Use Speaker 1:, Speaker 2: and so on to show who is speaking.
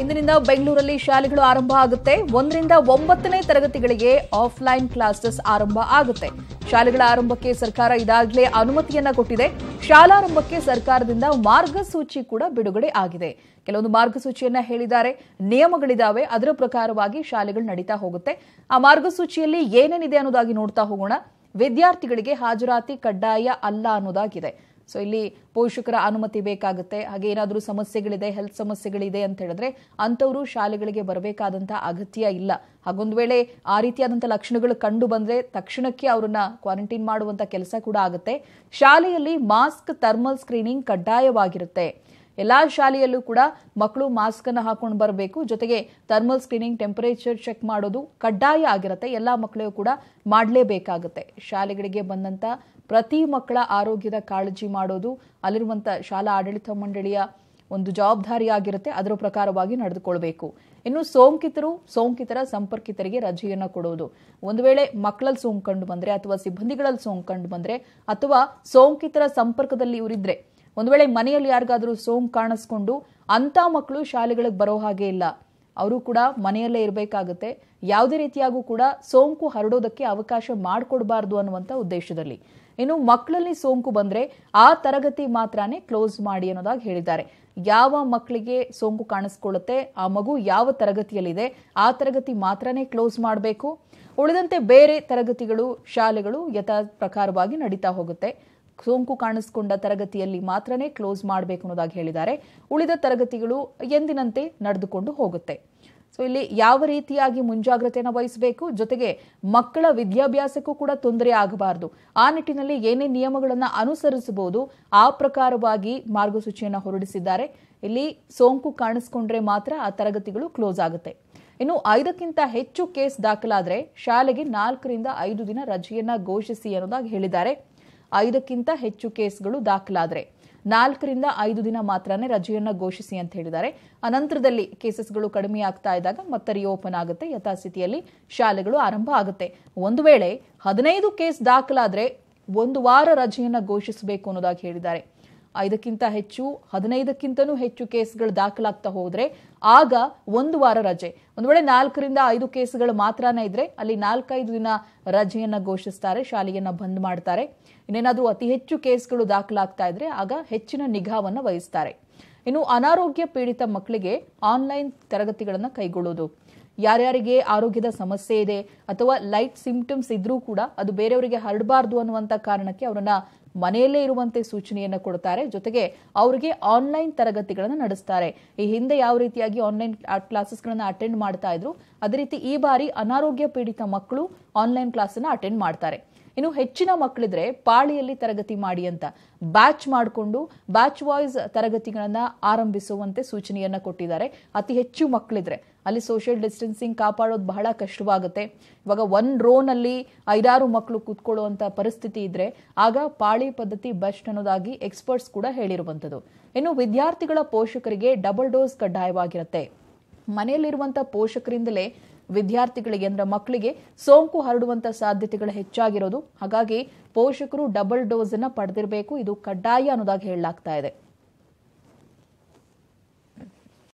Speaker 1: ಇಂದಿನಿಂದ ಬೆಂಗಳೂರಲ್ಲಿ ಶಾಲೆಗಳು ಆರಂಭ ಆಗುತ್ತೆ. ಒಂದರಿಂದ ಒಂಬತ್ತನೇ ತರಗತಿಗಳಿಗೆ ಆಫ್ಲೈನ್ ಕ್ಲಾಸಸ್ ಆರಂಭ ಆಗುತ್ತೆ. ಶಾಲೆಗಳ ಆರಂಭಕ್ಕೆ ಸರ್ಕಾರ ಈಗಾಗಲೇ ಅನುಮತಿಯನ್ನ ಕೊಟ್ಟಿದೆ. ಶಾಲಾರಂಭಕ್ಕೆ ಸರ್ಕಾರದಿಂದ ಮಾರ್ಗಸೂಚಿ ಕೂಡ ಬಿಡುಗಡೆ ಆಗಿದೆ. ಕೆಲವೊಂದು ಮಾರ್ಗಸೂಚಿಯನ್ನ ಹೇಳಿದ್ದಾರೆ. ನಿಯಮಗಳಿದಾವೆ. ಅದರ ಪ್ರಕಾರವಾಗಿ ಶಾಲೆಗಳು ನಡೀತಾ ಹೋಗುತ್ತೆ. ಆ ಮಾರ್ಗಸೂಚಿಯಲ್ಲಿ ಏನೇನಿದೆ ಅನ್ನೋದಾಗಿ ನೋಡ್ತಾ ಹೋಗೋಣ. ವಿದ್ಯಾರ್ಥಿಗಳಿಗೆ ಹಾಜರಾತಿ ಕಡ್ಡಾಯ ಅಲ್ಲ ಅನ್ನೋದಾಗಿದೆ. ಸೊ ಇಲ್ಲಿ ಪೋಷಕರ ಅನುಮತಿ ಬೇಕಾಗುತ್ತೆ. ಹಾಗೆ ಏನಾದರೂ ಸಮಸ್ಯೆಗಳಿದೆ ಹೆಲ್ತ್ ಸಮಸ್ಯೆಗಳಿದೆ ಅಂತ ಹೇಳಿದ್ರೆ ಅಂಥವರು ಶಾಲೆಗಳಿಗೆ ಬರಬೇಕಾದಂಥ ಅಗತ್ಯ ಇಲ್ಲ. ಹಾಗೊಂದು ವೇಳೆ ಆ ರೀತಿಯಾದಂಥ ಲಕ್ಷಣಗಳು ಕಂಡು ಬಂದರೆ ತಕ್ಷಣಕ್ಕೆ ಅವರನ್ನ ಕ್ವಾರಂಟೈನ್ ಮಾಡುವಂಥ ಕೆಲಸ ಕೂಡ ಆಗುತ್ತೆ. ಶಾಲೆಯಲ್ಲಿ ಮಾಸ್ಕ್ ಥರ್ಮಲ್ ಸ್ಕ್ರೀನಿಂಗ್ ಕಡ್ಡಾಯವಾಗಿರುತ್ತೆ. ಎಲ್ಲಾ ಶಾಲೆಯಲ್ಲೂ ಕೂಡ ಮಕ್ಕಳು ಮಾಸ್ಕ್ ಅನ್ನು ಹಾಕೊಂಡು ಬರಬೇಕು. ಜೊತೆಗೆ ಥರ್ಮಲ್ ಸ್ಕ್ರೀನಿಂಗ್ ಟೆಂಪರೇಚರ್ ಚೆಕ್ ಮಾಡೋದು ಕಡ್ಡಾಯ ಆಗಿರುತ್ತೆ. ಎಲ್ಲಾ ಮಕ್ಕಳಿಗೂ ಕೂಡ ಮಾಡಲೇಬೇಕಾಗುತ್ತೆ. ಶಾಲೆಗಳಿಗೆ ಬಂದಂತ ಪ್ರತಿ ಮಕ್ಕಳ ಆರೋಗ್ಯದ ಕಾಳಜಿ ಮಾಡೋದು ಅಲ್ಲಿರುವಂತ ಶಾಲಾ ಆಡಳಿತ ಮಂಡಳಿಯ ಒಂದು ಜವಾಬ್ದಾರಿ ಆಗಿರುತ್ತೆ. ಅದರ ಪ್ರಕಾರವಾಗಿ ನಡೆದುಕೊಳ್ಬೇಕು. ಇನ್ನು ಸೋಂಕಿತರು, ಸೋಂಕಿತರ ಸಂಪರ್ಕಿತರಿಗೆ ರಜೆಯನ್ನು ಕೊಡುವುದು ಒಂದು ವೇಳೆ ಮಕ್ಕಳಲ್ಲಿ ಸೋಂಕು ಕಂಡು ಬಂದರೆ ಅಥವಾ ಸಿಬ್ಬಂದಿಗಳಲ್ಲಿ ಸೋಂಕು ಕಂಡು ಬಂದರೆ ಅಥವಾ ಸೋಂಕಿತರ ಸಂಪರ್ಕದಲ್ಲಿ ಇವರಿದ್ರೆ ಒಂದು ವೇಳೆ ಮನೆಯಲ್ಲಿ ಯಾರಿಗಾದರೂ ಸೋಂಕು ಕಾಣಿಸ್ಕೊಂಡು ಅಂಥ ಮಕ್ಕಳು ಶಾಲೆಗಳಿಗೆ ಬರೋ ಹಾಗೆ ಇಲ್ಲ. ಅವರು ಕೂಡ ಮನೆಯಲ್ಲೇ ಇರಬೇಕಾಗುತ್ತೆ. ಯಾವುದೇ ರೀತಿಯಾಗೂ ಕೂಡ ಸೋಂಕು ಹರಡೋದಕ್ಕೆ ಅವಕಾಶ ಮಾಡಿಕೊಡಬಾರ್ದು ಅನ್ನುವಂಥ ಉದ್ದೇಶದಲ್ಲಿ. ಇನ್ನು ಮಕ್ಕಳಲ್ಲಿ ಸೋಂಕು ಬಂದರೆ ಆ ತರಗತಿ ಮಾತ್ರನೇ ಕ್ಲೋಸ್ ಮಾಡಿ ಅನ್ನೋದಾಗಿ ಹೇಳಿದ್ದಾರೆ. ಯಾವ ಮಕ್ಕಳಿಗೆ ಸೋಂಕು ಕಾಣಿಸ್ಕೊಳ್ಳುತ್ತೆ? ಆ ಮಗು ಯಾವ ತರಗತಿಯಲ್ಲಿದೆ? ಆ ತರಗತಿ ಮಾತ್ರನೇ ಕ್ಲೋಸ್ ಮಾಡಬೇಕು. ಉಳಿದಂತೆ ಬೇರೆ ತರಗತಿಗಳು, ಶಾಲೆಗಳು ಯಥಾ ಪ್ರಕಾರವಾಗಿ ನಡೀತಾ ಹೋಗುತ್ತೆ. ಸೋಂಕು ಕಾಣಿಸಿಕೊಂಡ ತರಗತಿಯಲ್ಲಿ ಮಾತ್ರನೇ ಕ್ಲೋಸ್ ಮಾಡಬೇಕು ಅನ್ನೋದಾಗಿ ಹೇಳಿದ್ದಾರೆ. ಉಳಿದ ತರಗತಿಗಳು ಎಂದಿನಂತೆ ನಡೆದುಕೊಂಡು ಹೋಗುತ್ತೆ. ಸೊ ಇಲ್ಲಿ ಯಾವ ರೀತಿಯಾಗಿ ಮುಂಜಾಗ್ರತೆಯನ್ನು ವಹಿಸಬೇಕು? ಜೊತೆಗೆ ಮಕ್ಕಳ ವಿದ್ಯಾಭ್ಯಾಸಕ್ಕೂ ಕೂಡ ತೊಂದರೆ ಆಗಬಾರದು. ಆ ನಿಟ್ಟಿನಲ್ಲಿ ಏನೇ ನಿಯಮಗಳನ್ನು ಅನುಸರಿಸಬಹುದು, ಆ ಪ್ರಕಾರವಾಗಿ ಮಾರ್ಗಸೂಚಿಯನ್ನು ಹೊರಡಿಸಿದ್ದಾರೆ. ಇಲ್ಲಿ ಸೋಂಕು ಕಾಣಿಸ್ಕೊಂಡ್ರೆ ಮಾತ್ರ ಆ ತರಗತಿಗಳು ಕ್ಲೋಸ್ ಆಗುತ್ತೆ. ಇನ್ನು ಐದಕ್ಕಿಂತ ಹೆಚ್ಚು ಕೇಸ್ ದಾಖಲಾದರೆ ಶಾಲೆಗೆ ನಾಲ್ಕರಿಂದ ಐದು ದಿನ ರಜೆಯನ್ನ ಘೋಷಿಸಿ ಅನ್ನೋದಾಗಿ ಹೇಳಿದ್ದಾರೆ. ಐದಕ್ಕಿಂತ ಹೆಚ್ಚು ಕೇಸ್ಗಳು ದಾಖಲಾದರೆ ನಾಲ್ಕರಿಂದ ಐದು ದಿನ ಮಾತ್ರನೇ ರಜೆಯನ್ನ ಘೋಷಿಸಿ ಅಂತ ಹೇಳಿದ್ದಾರೆ. ಅನಂತರದಲ್ಲಿ ಕೇಸಸ್ಗಳು ಕಡಿಮೆ ಆಗ್ತಾ ಇದ್ದಾಗ ಮತ್ತೆ ರಿಓಪನ್ ಆಗುತ್ತೆ. ಯಥಾಸ್ಥಿತಿಯಲ್ಲಿ ಶಾಲೆಗಳು ಆರಂಭ ಆಗುತ್ತೆ. ಒಂದು ವೇಳೆ ಹದಿನೈದು ಕೇಸ್ ದಾಖಲಾದ್ರೆ ಒಂದು ವಾರ ರಜೆಯನ್ನ ಘೋಷಿಸಬೇಕು ಅನ್ನೋದಾಗಿ ಹೇಳಿದ್ದಾರೆ. ಐದಕ್ಕಿಂತ ಹೆಚ್ಚು, ಹದಿನೈದಕ್ಕಿಂತನೂ ಹೆಚ್ಚು ಕೇಸ್ಗಳು ದಾಖಲಾಗ್ತಾ ಹೋದ್ರೆ ಆಗ ಒಂದು ವಾರ ರಜೆ. ಒಂದು ವೇಳೆ ನಾಲ್ಕರಿಂದ ಐದು ಕೇಸ್ಗಳು ಮಾತ್ರನೇ ಇದ್ರೆ ಅಲ್ಲಿ ನಾಲ್ಕೈದು ದಿನ ರಜೆಯನ್ನ ಘೋಷಿಸ್ತಾರೆ, ಶಾಲೆಯನ್ನ ಬಂದ್ ಮಾಡ್ತಾರೆ. ಇನ್ನೇನಾದ್ರೂ ಅತಿ ಹೆಚ್ಚು ಕೇಸ್ಗಳು ದಾಖಲಾಗ್ತಾ ಇದ್ರೆ ಆಗ ಹೆಚ್ಚಿನ ನಿಗಾವನ್ನ ವಹಿಸ್ತಾರೆ. ಇನ್ನು ಅನಾರೋಗ್ಯ ಪೀಡಿತ ಮಕ್ಕಳಿಗೆ ಆನ್ಲೈನ್ ತರಗತಿಗಳನ್ನು ಕೈಗೊಳ್ಳೋದು. ಯಾರ್ಯಾರಿಗೆ ಆರೋಗ್ಯದ ಸಮಸ್ಯೆ ಇದೆ ಅಥವಾ ಲೈಟ್ ಸಿಂಪ್ಟಮ್ಸ್ ಇದ್ರೂ ಕೂಡ ಅದು ಬೇರೆಯವರಿಗೆ ಹರಡಬಾರ್ದು ಅನ್ನುವಂತ ಕಾರಣಕ್ಕೆ ಅವರನ್ನ ಮನೆಯಲ್ಲೇ ಇರುವಂತೆ ಸೂಚನೆಯನ್ನು ಕೊಡ್ತಾರೆ. ಜೊತೆಗೆ ಅವರಿಗೆ ಆನ್ಲೈನ್ ತರಗತಿಗಳನ್ನು ನಡೆಸ್ತಾರೆ. ಈ ಹಿಂದೆ ಯಾವ ರೀತಿಯಾಗಿ ಆನ್ಲೈನ್ ಕ್ಲಾಸಸ್ಗಳನ್ನು ಅಟೆಂಡ್ ಮಾಡ್ತಾ ಇದ್ರು, ಅದೇ ರೀತಿ ಈ ಬಾರಿ ಅನಾರೋಗ್ಯ ಪೀಡಿತ ಮಕ್ಕಳು ಆನ್ಲೈನ್ ಕ್ಲಾಸನ್ನು ಅಟೆಂಡ್ ಮಾಡ್ತಾರೆ. ಇನ್ನು ಹೆಚ್ಚಿನ ಮಕ್ಕಳಿದ್ರೆ ಪಾಳಿಯಲ್ಲಿ ತರಗತಿ ಮಾಡಿ ಅಂತ. ಬ್ಯಾಚ್ ಮಾಡಿಕೊಂಡು ಬ್ಯಾಚ್ ವಾಯ್ಸ್ ತರಗತಿಗಳನ್ನ ಆರಂಭಿಸುವಂತೆ ಸೂಚನೆಯನ್ನ ಕೊಟ್ಟಿದ್ದಾರೆ. ಅತಿ ಹೆಚ್ಚು ಮಕ್ಕಳಿದ್ರೆ ಅಲ್ಲಿ ಸೋಷಿಯಲ್ ಡಿಸ್ಟೆನ್ಸಿಂಗ್ ಕಾಪಾಡೋದು ಬಹಳ ಕಷ್ಟವಾಗುತ್ತೆ. ಇವಾಗ ಒನ್ ರೋನಲ್ಲಿ ಐದಾರು ಮಕ್ಕಳು ಕೂತ್ಕೊಳ್ಳುವಂತ ಪರಿಸ್ಥಿತಿ ಇದ್ರೆ ಆಗ ಪಾಳಿ ಪದ್ಧತಿ ಬೆಸ್ಟ್ ಅನ್ನೋದಾಗಿ ಎಕ್ಸ್ಪರ್ಟ್ಸ್ ಕೂಡ ಹೇಳಿರುವಂಥದ್ದು. ಇನ್ನು ವಿದ್ಯಾರ್ಥಿಗಳ ಪೋಷಕರಿಗೆ ಡಬಲ್ ಡೋಸ್ ಕಡ್ಡಾಯವಾಗಿರುತ್ತೆ. ಮನೆಯಲ್ಲಿರುವಂತ ಪೋಷಕರಿಂದಲೇ ವಿದ್ಯಾರ್ಥಿಗಳಿಗೆ ಅಂದ್ರೆ ಮಕ್ಕಳಿಗೆ ಸೋಂಕು ಹರಡುವಂತ ಸಾಧ್ಯತೆಗಳು ಹೆಚ್ಚಾಗಿರೋದು. ಹಾಗಾಗಿ ಪೋಷಕರು ಡಬಲ್ ಡೋಸ್ ಅನ್ನ ಪಡೆದಿರಬೇಕು. ಇದು ಕಡ್ಡಾಯ ಅನ್ನೋದಾಗಿ ಹೇಳಲಾಗ್ತಾ ಇದೆ.